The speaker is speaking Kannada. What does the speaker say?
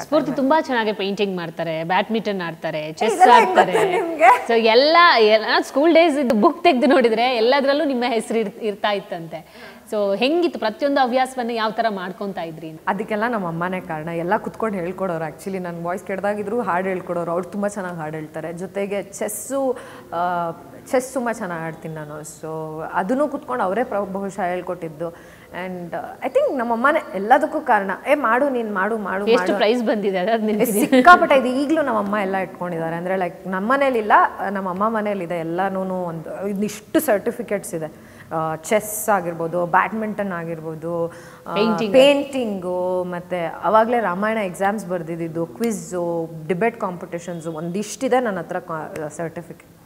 ಸ್ಫೂರ್ತಿ ತುಂಬಾ ಚೆನ್ನಾಗಿ ಪೇಂಟಿಂಗ್ ಮಾಡ್ತಾರೆ ಬ್ಯಾಡ್ಮಿಂಟನ್ ಆಡ್ತಾರೆ ಚೆಸ್ ಆಡ್ತಾರೆ. ಸೊ ಎಲ್ಲ ಸ್ಕೂಲ್ ಡೇಸ್ ಇದು ಬುಕ್ ತೆಗೆದು ನೋಡಿದ್ರೆ ಎಲ್ಲದರಲ್ಲೂ ನಿಮ್ಮ ಹೆಸರು ಇರ್ತಾ ಇತ್ತಂತೆ. ಸೊ ಹೆಂಗಿತ್ತು? ಪ್ರತಿಯೊಂದು ಹವ್ಯಾಸವನ್ನು ಯಾವ ತರ ಮಾಡ್ಕೊತಾ ಇದ್ರಿ? ಅದಕ್ಕೆಲ್ಲ ನಮ್ಮ ಅಮ್ಮನೇ ಕಾರಣ. ಎಲ್ಲ ಕುತ್ಕೊಂಡು ಹೇಳ್ಕೊಡೋರು. ಆ್ಯಕ್ಚುಲಿ ನನ್ನ ವಾಯ್ಸ್ ಕೆಡ್ದಾಗಿದ್ರು ಹಾಡು ಹೇಳ್ಕೊಡೋರು. ಅವ್ರು ತುಂಬ ಚೆನ್ನಾಗಿ ಹಾಡು ಹೇಳ್ತಾರೆ. ಜೊತೆಗೆ ಚೆಸ್ಸು ಚೆಸ್ ತುಂಬ ಚೆನ್ನಾಗಿ ಆಡ್ತೀನಿ ನಾನು. ಸೊ ಅದನ್ನು ಕುತ್ಕೊಂಡು ಅವರೇ ಪ್ರ ಬಹುಶಃ ಹೇಳ್ಕೊಟ್ಟಿದ್ದು. ಆ್ಯಂಡ್ ಐ ಥಿಂಕ್ ನಮ್ಮ ಅಮ್ಮನೇ ಎಲ್ಲದಕ್ಕೂ ಕಾರಣ. ಏ ಮಾಡು ನೀನು ಮಾಡು ಮಾಡು ಎಷ್ಟು ಪ್ರೈಸ್ ಬಂದಿದೆ ಸಿಕ್ಕಾಪಟ್ಟೆ ಇದೆ. ಈಗಲೂ ನಮ್ಮ ಅಮ್ಮ ಎಲ್ಲ ಇಟ್ಕೊಂಡಿದ್ದಾರೆ. ಅಂದರೆ ಲೈಕ್ ನಮ್ಮ ಮನೇಲಿಲ್ಲ ನಮ್ಮ ಅಮ್ಮ ಮನೇಲಿದೆ. ಎಲ್ಲನೂ ಒಂದು ಇದಿಷ್ಟು ಸರ್ಟಿಫಿಕೇಟ್ಸ್ ಇದೆ. ಚೆಸ್ ಆಗಿರ್ಬೋದು ಬ್ಯಾಡ್ಮಿಂಟನ್ ಆಗಿರ್ಬೋದು ಪೇಂಟಿಂಗು ಮತ್ತು ಅವಾಗಲೇ ರಾಮಾಯಣ ಎಕ್ಸಾಮ್ಸ್ ಬರೆದಿದ್ದು ಕ್ವಿಝು ಡಿಬೇಟ್ ಕಾಂಪಿಟೇಷನ್ಸು ಒಂದಿಷ್ಟಿದೆ ನನ್ನ ಹತ್ರ ಸರ್ಟಿಫಿಕೇಟ್